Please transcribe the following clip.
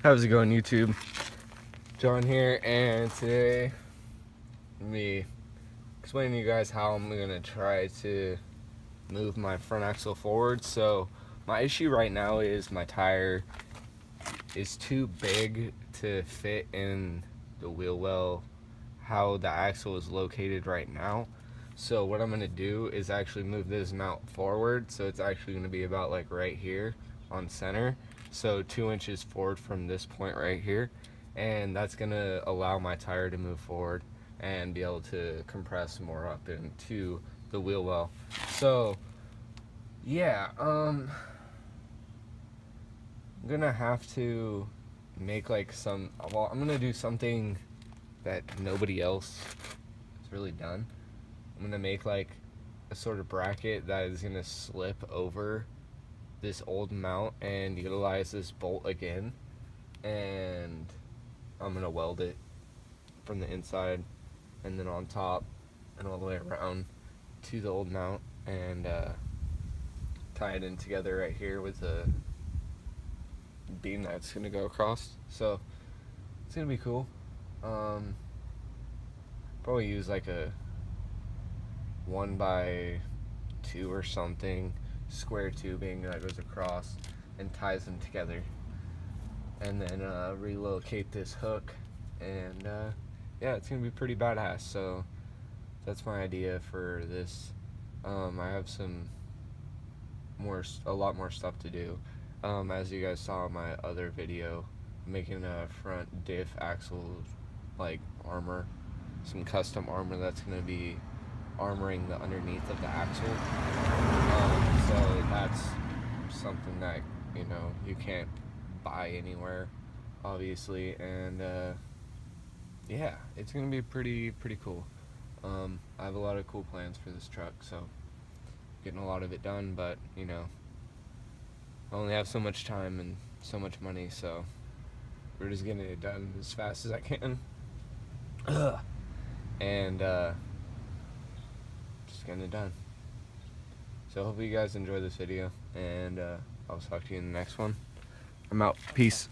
How's it going YouTube? John here and today me explaining to you guys how I'm gonna try to move my front axle forward. So my issue right now is my tire is too big to fit in the wheel well how the axle is located right now. So what I'm gonna do is actually move this mount forward so it's actually gonna be about like right here on center so two inches forward from this point right here. And that's gonna allow my tire to move forward and be able to compress more up into the wheel well. So yeah um I'm gonna have to make like some well I'm gonna do something that nobody else has really done. I'm gonna make like a sort of bracket that is gonna slip over this old mount and utilize this bolt again. And I'm gonna weld it from the inside and then on top and all the way around to the old mount and uh, tie it in together right here with a beam that's gonna go across. So it's gonna be cool. Um, probably use like a one by two or something square tubing that goes across and ties them together. And then uh, relocate this hook and uh, yeah it's gonna be pretty badass so that's my idea for this. Um, I have some more a lot more stuff to do. Um, as you guys saw in my other video making a front diff axle like armor some custom armor that's gonna be armoring the underneath of the axle. Um, so that's something that, you know, you can't buy anywhere, obviously. And, uh, yeah, it's going to be pretty, pretty cool. Um, I have a lot of cool plans for this truck, so getting a lot of it done, but, you know, I only have so much time and so much money, so we're just getting it done as fast as I can. and, uh, getting done. So hopefully you guys enjoy this video, and uh, I'll talk to you in the next one. I'm out. Peace.